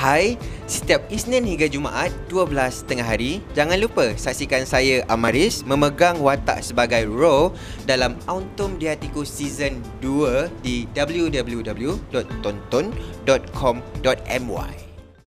Hai setiap Isnin hingga Jumaat 12 tengah hari. Jangan lupa saksikan saya Amaris memegang watak sebagai Ro dalam Auntum Diatiku Season 2 di www.tonton.com.my